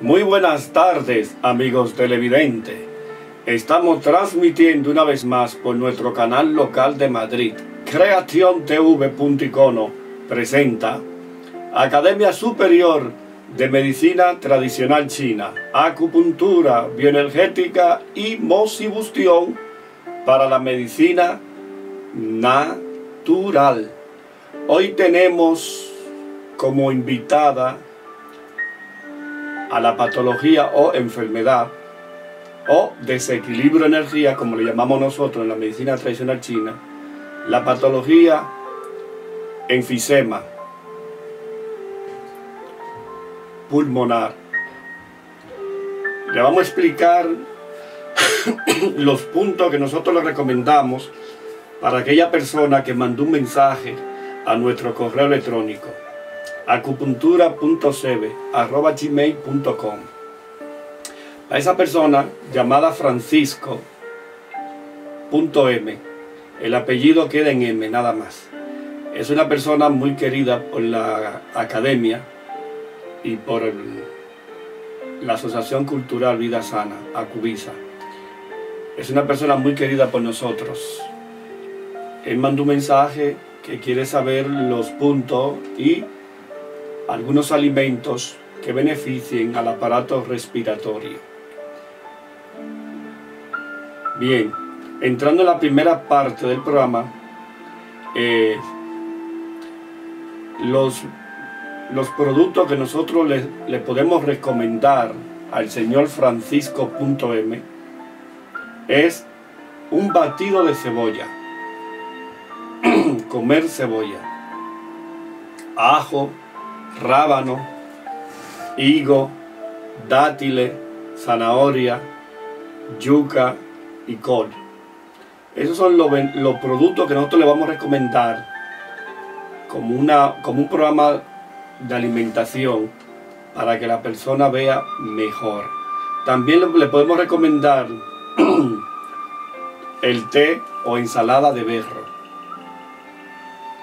Muy buenas tardes, amigos televidentes. Estamos transmitiendo una vez más por nuestro canal local de Madrid. Creación presenta Academia Superior de Medicina Tradicional China, Acupuntura, Bioenergética y Mosibustión para la Medicina Natural. Hoy tenemos como invitada a la patología o enfermedad o desequilibrio de energía, como le llamamos nosotros en la medicina tradicional china, la patología enfisema pulmonar. Le vamos a explicar los puntos que nosotros le recomendamos para aquella persona que mandó un mensaje a nuestro correo electrónico acupuntura.cb.gmail.com A esa persona llamada Francisco.m, el apellido queda en M nada más. Es una persona muy querida por la academia y por la Asociación Cultural Vida Sana, Acubisa. Es una persona muy querida por nosotros. Él mandó un mensaje que quiere saber los puntos y algunos alimentos que beneficien al aparato respiratorio. Bien, entrando en la primera parte del programa, eh, los, los productos que nosotros le, le podemos recomendar al señor Francisco.m es un batido de cebolla, comer cebolla, ajo, rábano, higo, dátiles, zanahoria, yuca y col. Esos son los, productos que nosotros le vamos a recomendar como, una, como un programa de alimentación para que la persona vea mejor. También le podemos recomendar el té o ensalada de berro.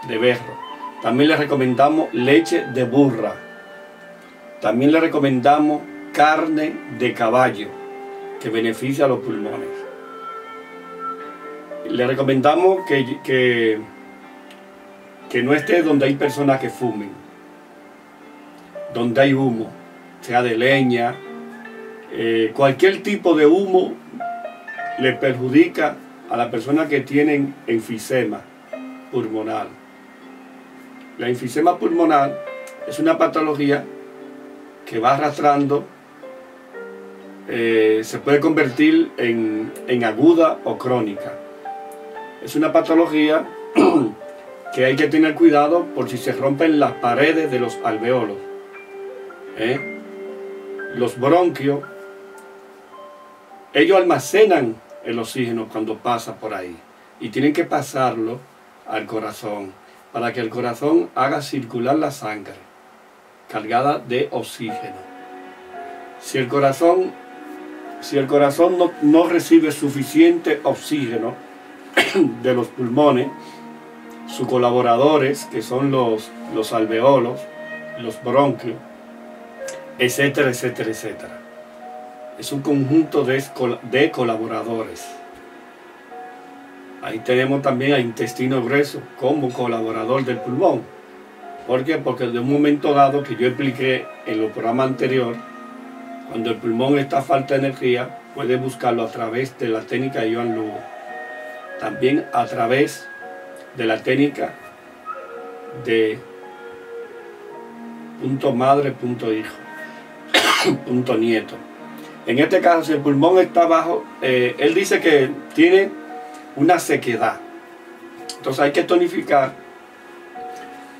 De berro. También le recomendamos leche de burra. También le recomendamos carne de caballo, que beneficia a los pulmones. Le recomendamos que, que, que no esté donde hay personas que fumen, donde hay humo, sea de leña, eh, cualquier tipo de humo le perjudica a las personas que tienen enfisema pulmonar. La enfisema pulmonar es una patología que va arrastrando, eh, se puede convertir en, aguda o crónica. Es una patología que hay que tener cuidado por si se rompen las paredes de los alveolos. ¿eh? Los bronquios, ellos almacenan el oxígeno cuando pasa por ahí y tienen que pasarlo al corazón para que el corazón haga circular la sangre cargada de oxígeno. Si el corazón, si el corazón no, recibe suficiente oxígeno de los pulmones, sus colaboradores, que son los, los alveolos, los bronquios, etcétera, etcétera, etcétera. Es un conjunto de, de colaboradores. Ahí tenemos también al intestino grueso como colaborador del pulmón. ¿Por qué? Porque de un momento dado que yo expliqué en los programas anteriores, cuando el pulmón está a falta de energía, puede buscarlo a través de la técnica de Joan Lugo. También a través de la técnica de punto madre, punto hijo, punto nieto. En este caso, si el pulmón está bajo, eh, él dice que tiene una sequedad. Entonces hay que tonificar,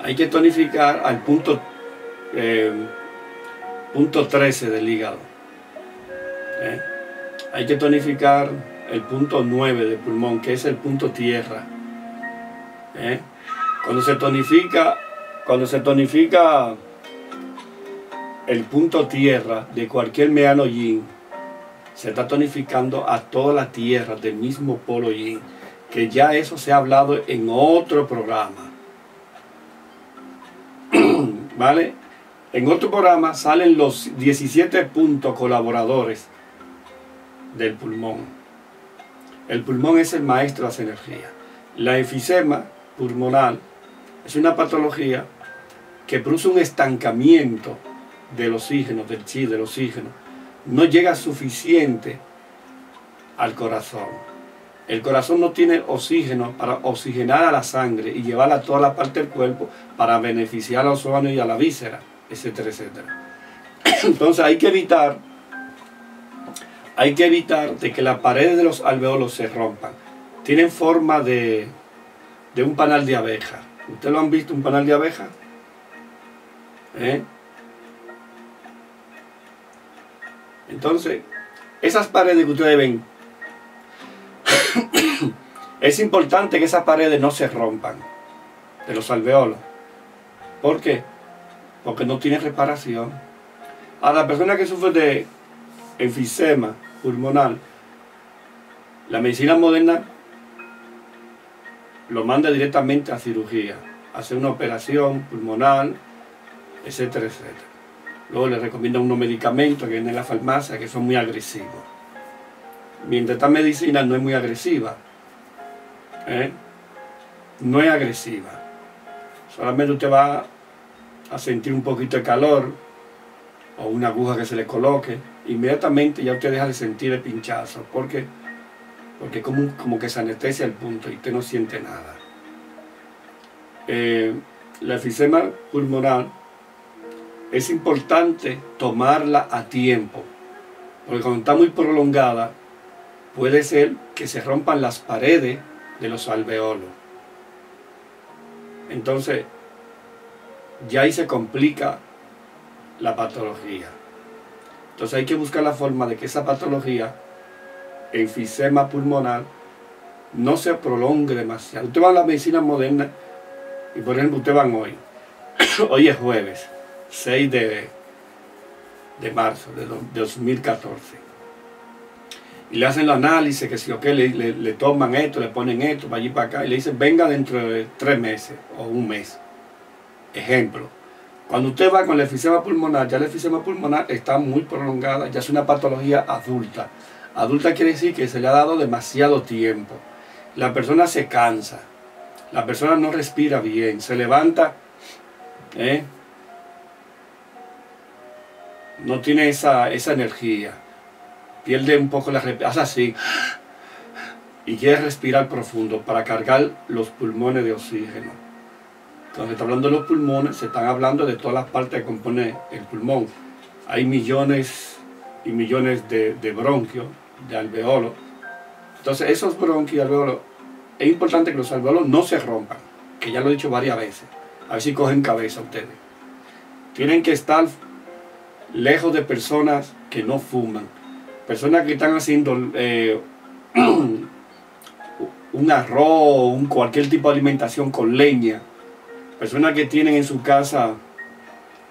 hay que tonificar al punto, eh, punto 13 del hígado. ¿eh? Hay que tonificar el punto 9 del pulmón, que es el punto tierra. ¿eh? Cuando se tonifica, cuando se tonifica el punto tierra de cualquier meano yin, se está tonificando a toda la tierra del mismo polo yin, que ya eso se ha hablado en otro programa. ¿Vale? En otro programa salen los 17 puntos colaboradores del pulmón. El pulmón es el maestro de las energías. La enfisema pulmonar es una patología que produce un estancamiento del oxígeno, del chi, del oxígeno. No llega suficiente al corazón. El corazón no tiene oxígeno para oxigenar a la sangre y llevarla a toda la parte del cuerpo para beneficiar a los órganos y a la víscera etcétera, etcétera. Entonces hay que evitar, hay que evitar de que las paredes de los alveolos se rompan. Tienen forma de, de un panal de abeja. ¿Ustedes lo han visto, un panal de abeja? ¿Eh? Entonces, esas paredes que ustedes ven, es importante que esas paredes no se rompan de los alveolos. ¿Por qué? porque no tiene reparación. A la persona que sufre de enfisema pulmonar, la medicina moderna lo manda directamente a cirugía, hacer una operación pulmonar, etcétera, etcétera. Luego le recomienda unos medicamentos que vienen en la farmacia que son muy agresivos. Mientras esta medicina no es muy agresiva, ¿eh? no es agresiva. Solamente usted va a sentir un poquito de calor o una aguja que se le coloque, inmediatamente ya usted deja de sentir el pinchazo. ¿Por qué? Porque como, como que se anestesia el punto y usted no siente nada. Eh, la efisema pulmonar es importante tomarla a tiempo, porque cuando está muy prolongada puede ser que se rompan las paredes de los alveolos. Entonces, ya ahí se complica la patología. Entonces hay que buscar la forma de que esa patología, enfisema pulmonar, no se prolongue demasiado. Usted va a la medicina moderna y por ejemplo usted van hoy. hoy es jueves, 6 de, de marzo de, 2014. Y le hacen los análisis, que si o le, le, toman esto, le ponen esto, para allí para acá, y le dicen, venga dentro de tres meses o un mes. Ejemplo, cuando usted va con la efisema pulmonar, ya la efisema pulmonar está muy prolongada, ya es una patología adulta. Adulta quiere decir que se le ha dado demasiado tiempo. La persona se cansa, la persona no respira bien, se levanta, ¿eh? No tiene esa, esa energía, pierde un poco la hace así y quiere respirar profundo para cargar los pulmones de oxígeno. Se está hablando de los pulmones, se están hablando de todas las partes que compone el pulmón. Hay millones y millones de, bronquios, de alveolos. Entonces, esos bronquios y alveolos, es importante que los alveolos no se rompan, que ya lo he dicho varias veces. A ver si cogen cabeza ustedes. Tienen que estar lejos de personas que no fuman. Personas que están haciendo eh, un arroz, un cualquier tipo de alimentación con leña Personas que tienen en su casa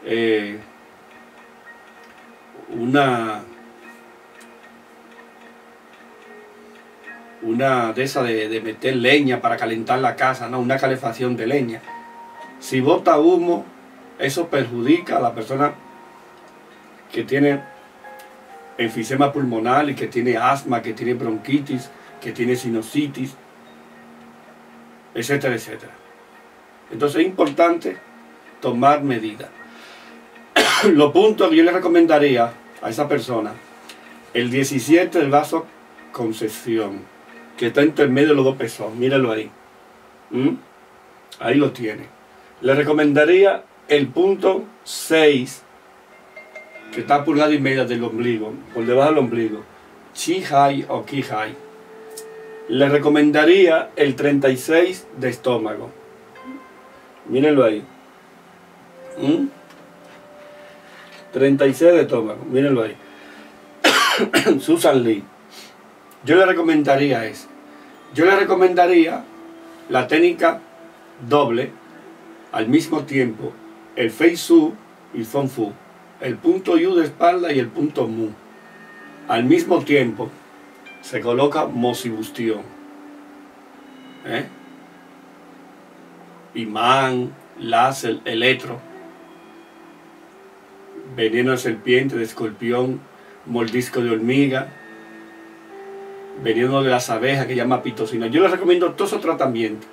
eh, una una de esas de, meter leña para calentar la casa, no, una calefacción de leña. Si bota humo, eso perjudica a la persona que tiene enfisema pulmonar y que tiene asma, que tiene bronquitis, que tiene sinusitis, etcétera, etcétera. Entonces es importante tomar medidas. Los puntos que yo le recomendaría a esa persona, el 17 del vaso Concepción, que está entre medio de los dos pesos, míralo ahí. ¿Mm? Ahí lo tiene. Le recomendaría el punto 6, que está por lado y media del ombligo, por debajo del ombligo, Chi Hai o Ki Hai. Le recomendaría el 36 de estómago Mírenlo ahí. 36 ¿Mm? de estómago, mírenlo ahí. Susan Lee. Yo le recomendaría eso. Yo le recomendaría la técnica doble al mismo tiempo, el Fei Su y Feng Fu, el punto Yu de espalda y el punto Mu. Al mismo tiempo se coloca Mosibustión. ¿Eh? imán, láser, electro. veneno de serpiente, de escorpión, mordisco de hormiga, veneno de las abejas que llama pitocina. Yo les recomiendo todos esos tratamientos.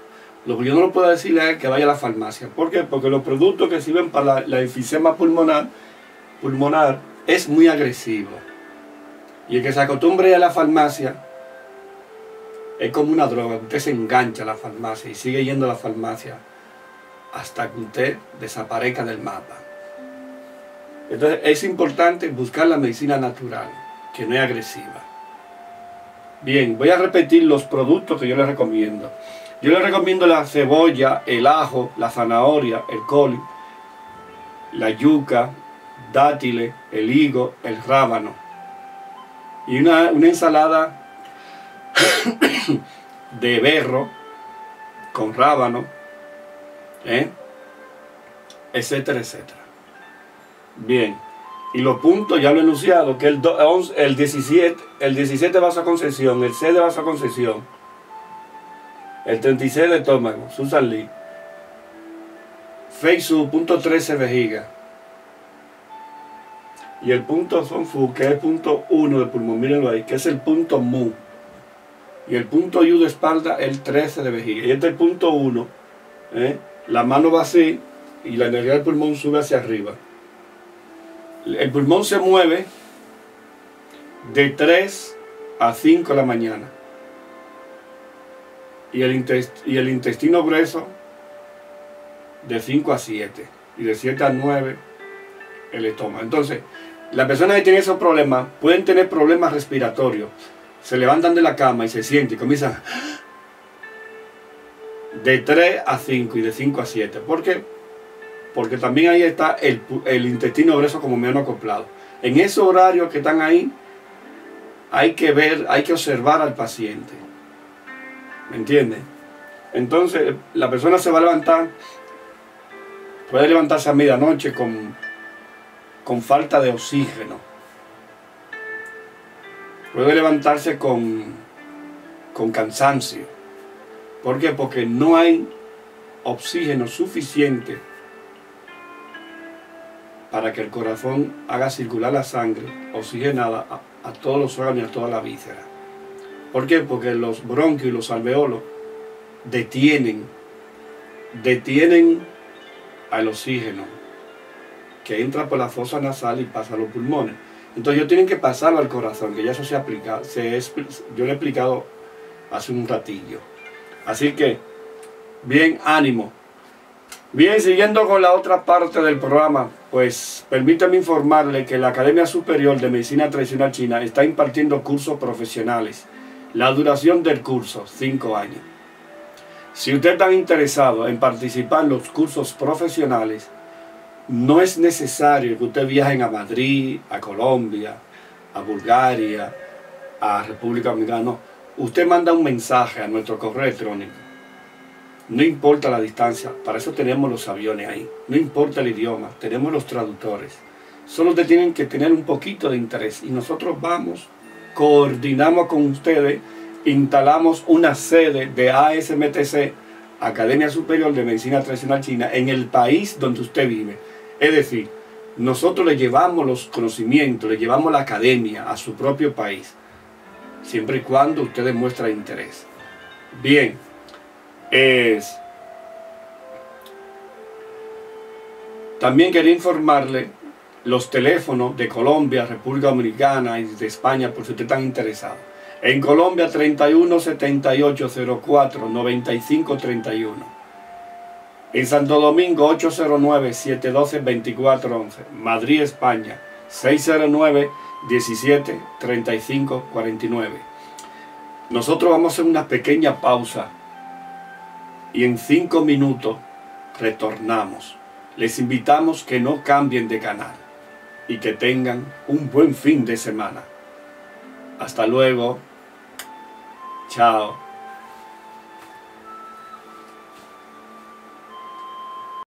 Lo que yo no lo puedo decirle es que vaya a la farmacia. ¿Por qué? Porque los productos que sirven para la, enfisema pulmonar, pulmonar es muy agresivo. Y el que se acostumbre a la farmacia es como una droga. Usted se engancha a la farmacia y sigue yendo a la farmacia hasta que usted desaparezca del mapa. Entonces es importante buscar la medicina natural, que no es agresiva. Bien, voy a repetir los productos que yo les recomiendo. Yo les recomiendo la cebolla, el ajo, la zanahoria, el col, la yuca, dátiles, el higo, el rábano. Y una, ensalada de berro con rábano, ¿eh? etcétera, etcétera. Bien, y los puntos ya lo he enunciado, que el, el 17, el 17 vaso a concesión, el C de vaso a concesión, el 36 de estómago, Susan Lee, Facebook, punto 13 vejiga, y el punto Sonfu, que es el punto 1 de pulmón, mírenlo ahí, que es el punto Mu, y el punto Yu de espalda, el 13 de vejiga, y este es el punto 1, ¿eh? la mano va así, y la energía del pulmón sube hacia arriba el pulmón se mueve de 3 a 5 de la mañana. Y el, y el intestino grueso de 5 a 7. Y de 7 a 9 el estómago. Entonces, las personas que tienen esos problemas pueden tener problemas respiratorios. Se levantan de la cama y se sienten y comienzan de 3 a 5 y de 5 a 7. ¿Por qué? porque también ahí está el, intestino grueso como menos acoplado. En ese horario que están ahí, hay que ver, hay que observar al paciente. ¿Me entiende? Entonces, la persona se va a levantar, puede levantarse a medianoche con, con falta de oxígeno. Puede levantarse con, con cansancio. ¿Por qué? Porque no hay oxígeno suficiente para que el corazón haga circular la sangre oxigenada a, todos los órganos y a toda la víscera. ¿Por qué? Porque los bronquios y los alveolos detienen, detienen al oxígeno que entra por la fosa nasal y pasa a los pulmones. Entonces ellos tienen que pasarlo al corazón, que ya eso se aplica, se yo le he explicado hace un ratillo. Así que, bien, ánimo. Bien, siguiendo con la otra parte del programa, pues permítame informarle que la Academia Superior de Medicina Tradicional China está impartiendo cursos profesionales. La duración del curso, 5 años. Si usted está interesado en participar en los cursos profesionales, no es necesario que usted viaje a Madrid, a Colombia, a Bulgaria, a República Dominicana. Usted manda un mensaje a nuestro correo electrónico no importa la distancia, para eso tenemos los aviones ahí. No importa el idioma, tenemos los traductores. Solo te tienen que tener un poquito de interés. Y nosotros vamos, coordinamos con ustedes, instalamos una sede de ASMTC, Academia Superior de Medicina Tradicional China, en el país donde usted vive. Es decir, nosotros le llevamos los conocimientos, le llevamos la academia a su propio país, siempre y cuando usted demuestra interés. Bien es... También quería informarle los teléfonos de Colombia, República Dominicana y de España por si usted está interesado. En Colombia 31 78 04 95 31. En Santo Domingo 809 712 24 11. Madrid, España 609 17 35 49. Nosotros vamos a hacer una pequeña pausa y en cinco minutos retornamos. Les invitamos que no cambien de canal y que tengan un buen fin de semana. Hasta luego. Chao.